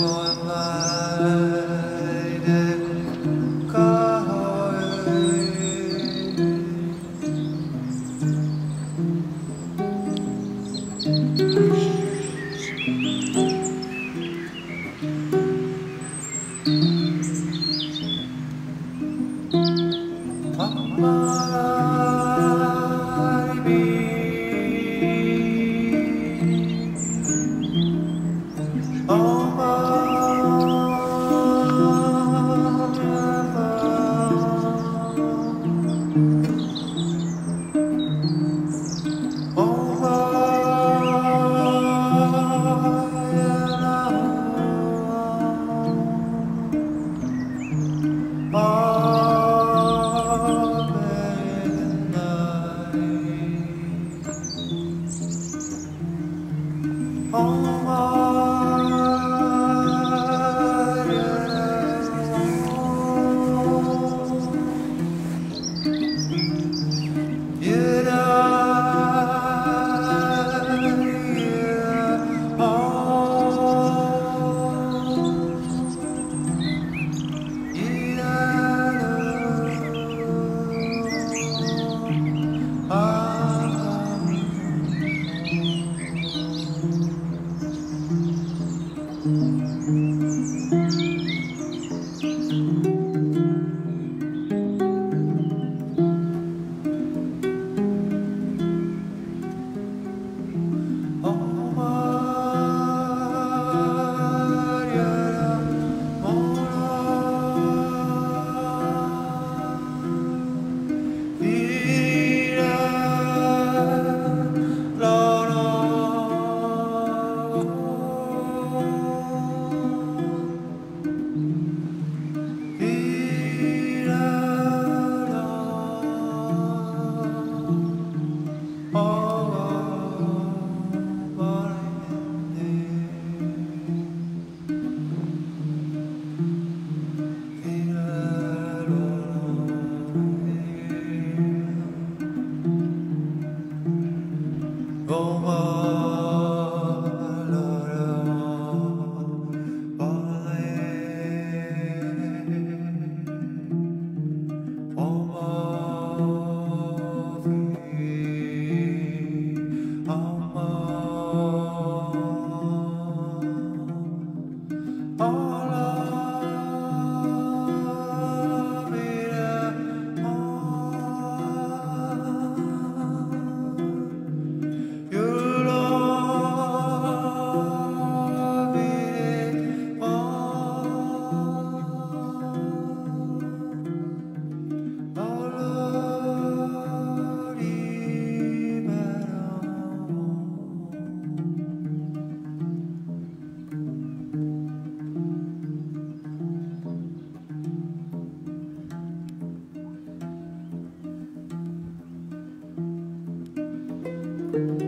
Mama. Oh. the. Mm-hmm. Thank